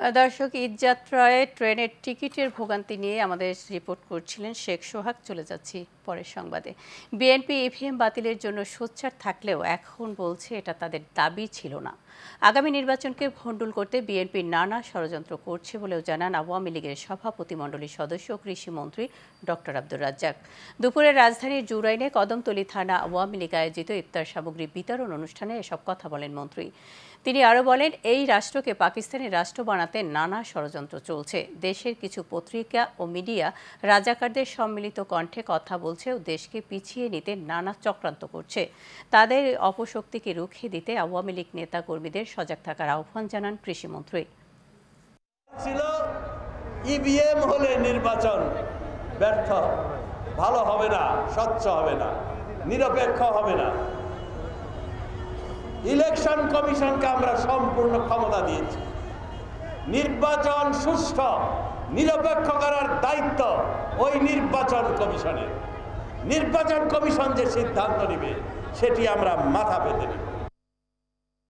দর্শক ঈদযাত্রায় ট্রেনের টিকিটের ভোগান্তি নিয়ে আমাদের রিপোর্ট করছিলেন শেখ সোহাগ। চলে যাচ্ছি পরের সংবাদে। বিএনপি ইভিএম বাতিলের জন্য সোচ্চার থাকলেও এখন বলছে এটা তাদের দাবি ছিল না। আগামী নির্বাচনকে ভণ্ডুল করতে বিএনপি নানা ষড়যন্ত্র করছে বলেও জানান আওয়ামী লীগের সভাপতিমণ্ডলীর সদস্য কৃষিমন্ত্রী ডক্টর আব্দুর রাজ্জাক। দুপুরে রাজধানীর জুরাইনে কদমতলী থানা আওয়ামী লীগ আয়োজিত ইফতার সামগ্রী বিতরণ অনুষ্ঠানে এসব কথা বলেন মন্ত্রী। তিনি আরও বলেন, এই রাষ্ট্রকে পাকিস্তানের রাষ্ট্র বানাতে নানা ষড়যন্ত্র চলছে। দেশের কিছু পত্রিকা ও মিডিয়া রাজাকারদের সম্মিলিত কণ্ঠে কথা বলছে ও দেশকে পিছিয়ে নিতে নানা চক্রান্ত করছে। তাদের অপশক্তিকে রুখে দিতে আওয়ামী লীগ নেতা কর্মীদের সজাগ থাকার আহ্বান জানান কৃষিমন্ত্রী। ছিল ইভিএম হলে নির্বাচন ব্যর্থ। ভালো হবে না, স্বচ্ছ হবে না, নিরপেক্ষ হবে না। ইলেকশন কমিশনকে আমরা সম্পূর্ণ ক্ষমতা দিয়েছি। নির্বাচন সুষ্ঠু, নিরপেক্ষ করার দায়িত্ব ওই নির্বাচন কমিশনের। নির্বাচন কমিশন যে সিদ্ধান্ত নেবে, সেটি আমরা মাথা পেতে নেব